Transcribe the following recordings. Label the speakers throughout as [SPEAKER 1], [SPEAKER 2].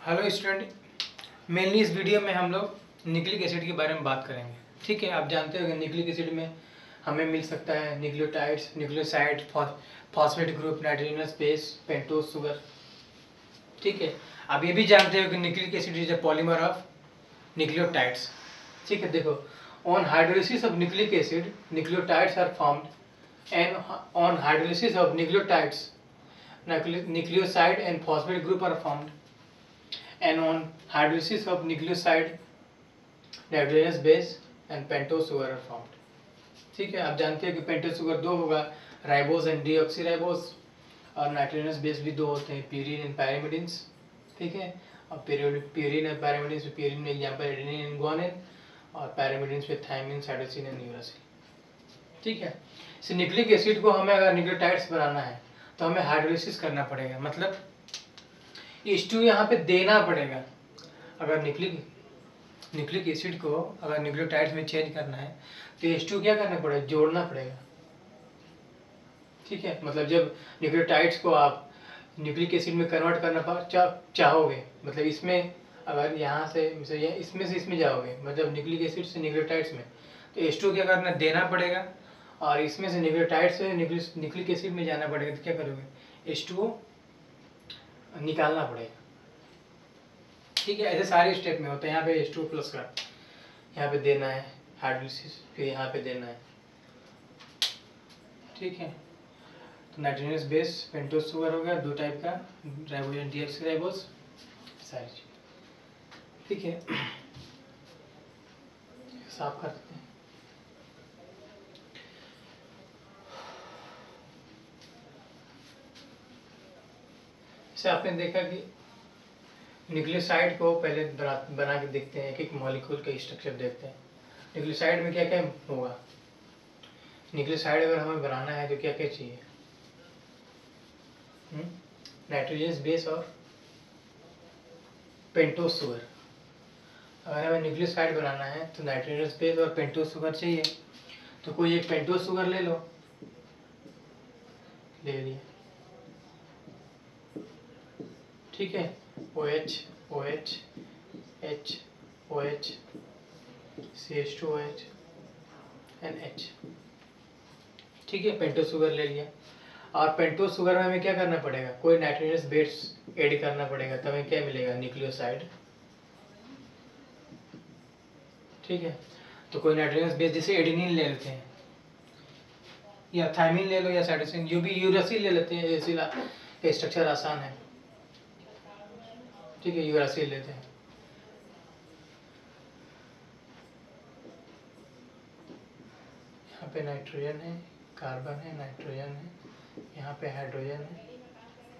[SPEAKER 1] Hello student mainly इस video में हम लोग न्यूक्लिक एसिड के बारे में बात करेंगे। ठीक है, आप जानते हो कि न्यूक्लिक एसिड में हमें मिल सकता है nucleotides nucleoside phosphate group nitrogenous base pentose sugar ठीक है, आप ये भी जानते हो कि nucleic acid is a polymer of nucleotides ठीक है, देखो on hydrolysis of nucleic acid nucleotides are formed and on hydrolysis of nucleotides nucleoside and phosphate group are formed. And on hydrolysis of nucleoside, nitrogenous base and pentose sugar are formed. ठीक है, आप जानते हैं कि pentose sugar दो होगा ribose and deoxyribose और nitrogenous base भी दो होते हैं प्यूरिन एंड पैरामिडिन्स ठीक है, और प्यूरिन एंड पैरामिडिन्स में प्यूरिन में एग्जांपल एडेनिन एंड गुआनिन और पैरामिडिन्स में थायमिन साइटोसिन एंड यूरासिल ठीक है, इस न्यूक्लिक एसिड को हमें अगर न्यूक्लियोटाइड्स बनाना है तो हमें हाइड्रोलिसिस करना पड़ेगा। मतलब एच टू यहाँ पे देना पड़ेगा। अगर न्यूक्लिक न्यूक्लिक एसिड को अगर न्यूक्लियोटाइड्स में चेंज करना है तो एच टू क्या करना पड़ेगा? जोड़ना पड़ेगा। ठीक है? मतलब जब न्यूक्लियोटाइड्स को आप न्यूक्लिक एसिड में कन्वर्ट करना पा चा, चाहोगे मतलब इसमें अगर यहाँ से इसमें से इसमें जाओगे मतलब न्यूक्लिक एसिड से न्यूक्लियोटाइड्स में तो एच टू क्या करना देना पड़ेगा। और इसमें से न्यूक्लियोटाइड से न्यूक्लिक एसिड में जाना पड़ेगा तो क्या करोगे? एच टू निकालना पड़ेगा। ठीक है, ऐसे सारे स्टेप में होते हैं, यहाँ पे एच टू प्लस का। यहाँ पे देना है हाइड्रोलिसिस फिर यहाँ पे देना है। ठीक है। तो नाइट्रोजनस बेस पेंटोस शुगर हो गया, दो टाइप का राइबोजन डीएक्स राइबोस सारी चीज़। ठीक है। साफ़ कर देते हैं। जैसे आपने देखा कि न्यूक्लियोसाइड को पहले बना के देखते हैं, एक एक मॉलिक्यूल का स्ट्रक्चर देखते हैं। न्यूक्लियोसाइड में क्या क्या होगा? न्यूक्लियोसाइड अगर हमें बनाना है तो क्या क्या चाहिए? नाइट्रोजन बेस और पेंटोस शुगर अगर हमें न्यूक्लियोसाइड बनाना है तो नाइट्रोजन बेस और पेंटोस शुगर चाहिए। तो कोई एक पेंटोस शुगर ले लो। ले लिया ठीक है? O H O H H O H C H two O H N H ठीक है? पेंटो शुगर ले लिया। और पेंटो शुगर में हमें क्या करना पड़ेगा? कोई नाइट्रोजनस बेस ऐड करना पड़ेगा तो हमें क्या मिलेगा? न्यूक्लियोसाइड ठीक है? तो कोई नाइट्रोजनस बेस जैसे एडिनिन ले लेते हैं, या थाइमिन ले लो, या साइटोसिन जो भी यूरासिल ले लेते हैं स्ट्रक्चर आसान है। ठीक है यूरासिल लेते हैं। यहाँ पे नाइट्रोजन है कार्बन है नाइट्रोजन है, यहाँ पे हाइड्रोजन है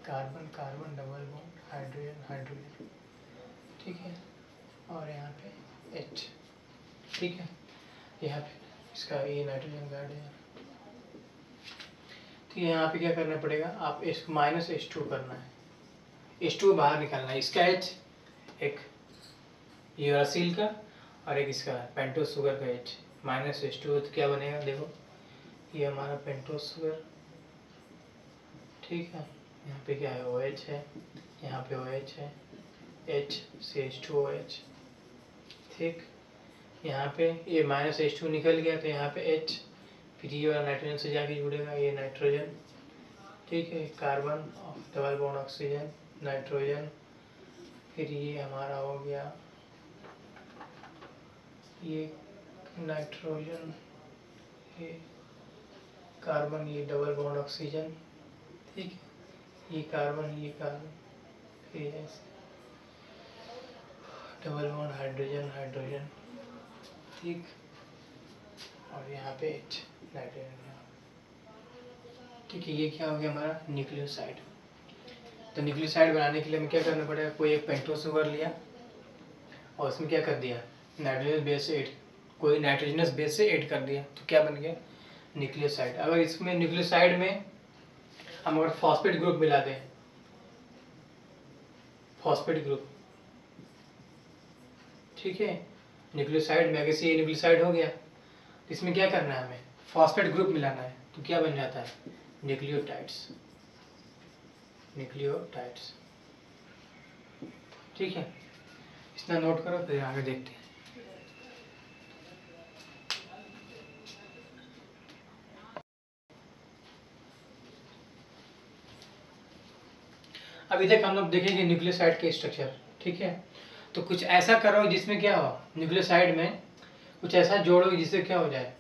[SPEAKER 1] carbon carbon double bond hydrogen hydrogen ठीक है, और यहाँ पे एच ठीक है, यहाँ पे इसका ये नाइट्रोजन गार्ड है। ठीक है, यहाँ पे क्या करना पड़ेगा? आप इसको माइनस एच टू करना है। एच टू बाहर निकालना है। इसका एच एक यूरासिल का और एक इसका पेंटोस शुगर का एच माइनस एच टू तो क्या बनेगा? देखो, ये हमारा पेंटोस शुगर ठीक है। यहाँ पे क्या है? ओ एच है। यहाँ पे ओ एच है। H C H two O H ठीक। यहाँ पे ये माइनस एच टू निकल गया तो यहाँ पे एच फिर ये वाला नाइट्रोजन से जाके जुड़ेगा, ये नाइट्रोजन ठीक है। Carbon double bond oxygen nitrogen, फिर ये हमारा हो गया। ये नाइट्रोजन, ये कार्बन, ये डबल बॉन्ड ऑक्सीजन, ठीक ये कार्बन ये कार्बन, फिर ऐसे। डबल बॉन्ड हाइड्रोजन हाइड्रोजन, ठीक? और यहाँ पे नाइट्रोजन ठीक है, ये क्या हो गया हमारा? न्यूक्लियोसाइड। तो न्यूक्लियोसाइड बनाने के लिए हमें क्या करना पड़ेगा? कोई एक पेंटो शुगर लिया और उसमें क्या कर दिया? नाइट्रोजन बेस से एड कोई नाइट्रोजनस बेस से एड कर दिया। तो क्या बन गया? न्यूक्लियोसाइड अगर इसमें न्यूक्लियोसाइड में हम अगर फॉस्फेट ग्रुप मिला दें फॉस्फेट ग्रुप ठीक है? न्यूक्लियोसाइड में अगर न्यूक्लियोसाइड हो गया तो इसमें क्या करना है हमें? फॉस्फेट ग्रुप मिलाना है। तो क्या बन जाता है? न्यूक्लियोटाइड्स न्यूक्लियोटाइड्स ठीक है। इतना नोट करो, फिर आगे देखते हैं। अभी तक हम लोग देखेंगे न्यूक्लियोसाइड के स्ट्रक्चर ठीक है? तो कुछ ऐसा करो जिसमें क्या हो, न्यूक्लियोसाइड में कुछ ऐसा जोड़ो जिससे क्या हो जाए,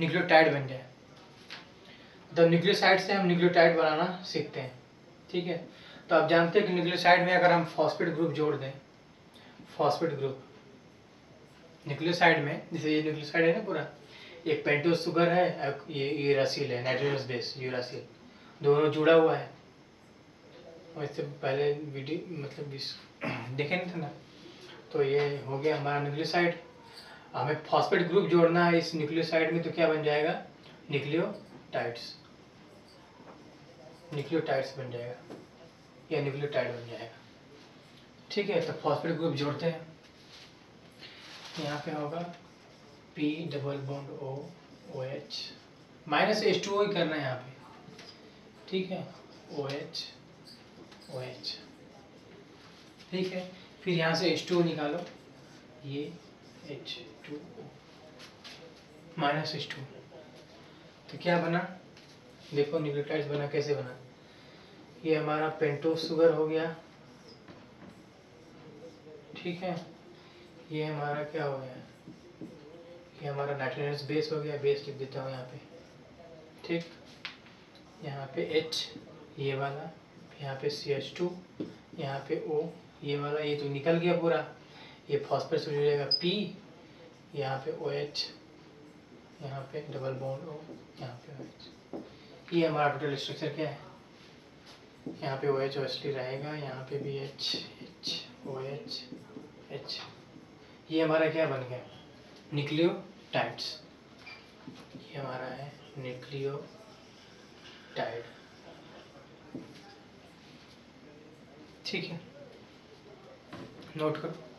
[SPEAKER 1] न्यूक्लियोटाइड बन जाए। तो न्यूक्लियोसाइड से हम न्यूक्लियोटाइड बनाना सीखते हैं। ठीक है? तो आप जानते हैं कि न्यूक्लियोसाइड में अगर हम फॉस्फेट ग्रुप जोड़ दें फॉस्फेट ग्रुप न्यूक्लियोसाइड में, जैसे ये न्यूक्लियोसाइड है ना पूरा, एक पेंटोस सुगर है ये यूरासिल है नाइट्रोजस बेस यूरासिल दोनों जुड़ा हुआ है। और इससे पहले वीडियो मतलब देखे नहीं था ना? तो ये हो गया हमारा न्यूक्लियोसाइड हमें फॉस्फेट ग्रुप जोड़ना है इस न्यूक्लियोसाइड में तो क्या बन जाएगा? न्यूक्लियोटाइड्स न्यूक्लियोटाइड्स बन जाएगा, या न्यूक्लियोटाइड बन जाएगा। ठीक है तो फॉस्फेट ग्रुप जोड़ते हैं। यहाँ पे होगा P double bond O O H minus H two ही करना है यहाँ पे। ठीक है ओ एच ओ एच ठीक है, फिर यहाँ से एच टू निकालो। ये H two O minus H two तो क्या बना? देखो न्यूक्लियोटाइड्स बना, कैसे बना? ये हमारा पेंटोस शुगर हो गया। ठीक है? ये हमारा क्या हो गया? ये हमारा नाइट्रोजन बेस हो गया बेस लिख देता हूँ यहाँ पे। ठीक? यहाँ पे H, ये वाला। यहाँ पे सी एच टू यहाँ पे O, ये वाला। ये तो निकल गया पूरा। ये फॉस्फेट से जाएगा P, यहाँ पे ओ एच यहाँ पे डबल बॉन्ड ओ यहाँ पे OH ये हमारा टोटल स्ट्रक्चर क्या है? यहाँ पे ओ एच ओसली रहेगा, यहाँ पे भी H H O H H ये हमारा क्या बन गया? न्यूक्लियोटाइड्स ये हमारा है न्यूक्लियोटाइड ठीक है। नोट करो।